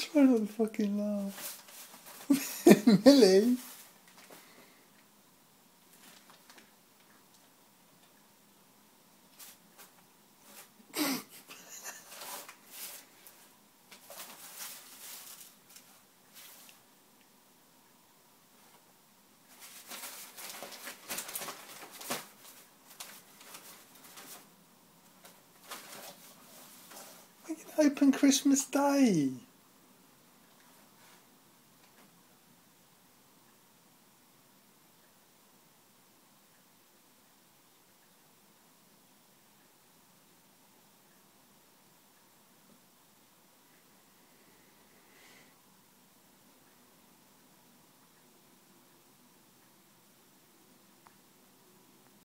Try not to fucking uh, laugh. Millie? Open Christmas Day.